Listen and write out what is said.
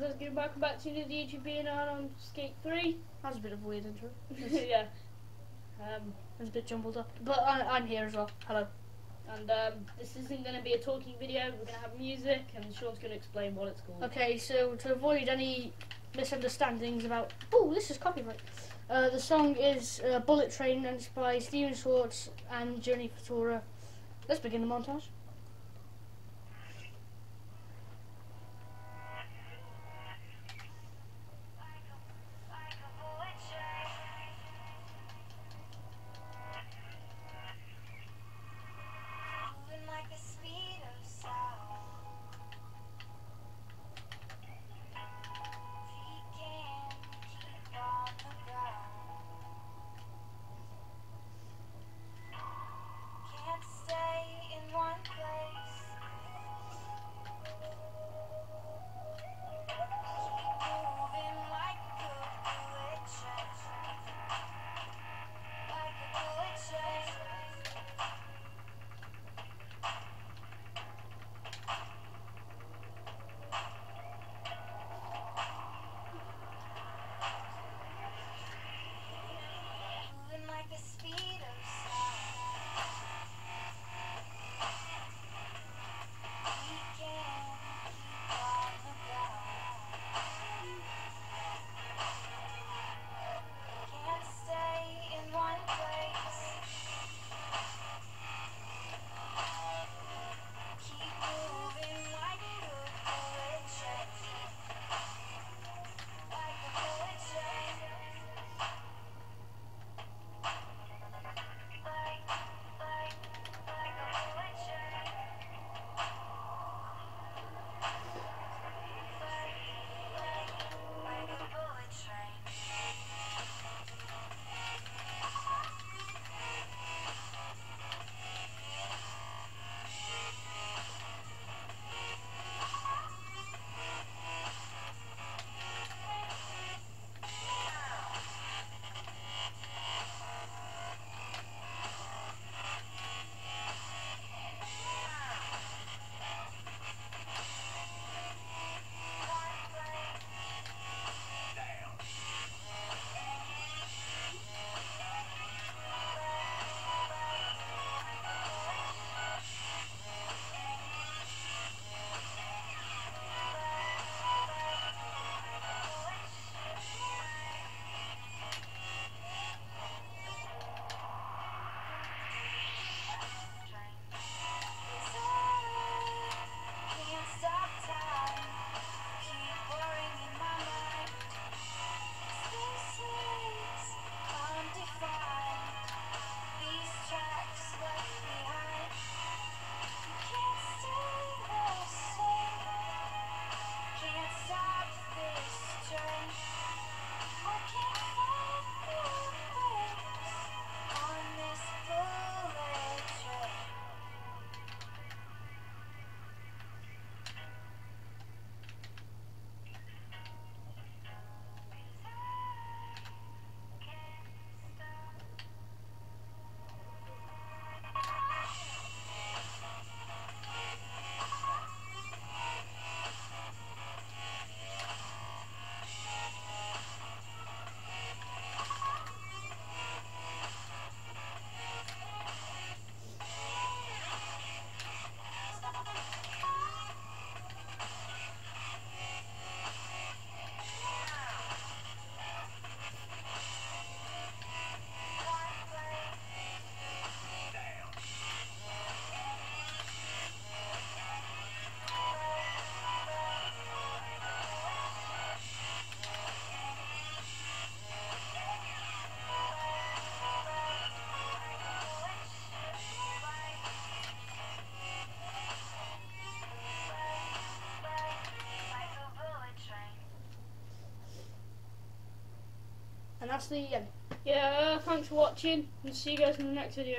Let's get welcome back to the YouTube being on Skate 3. That was a bit of a weird intro. yeah. Um, It was a bit jumbled up. But I, I'm here as well. Hello. and um, this isn't going to be a talking video, we're going to have music and Sean's going to explain what it's called. Okay, so to avoid any misunderstandings about... Oh, this is copyright. Uh, the song is uh, Bullet Train and it's by Stephen Swartz and Joni Fatora. Let's begin the montage. That's the end. Yeah, thanks for watching and see you guys in the next video.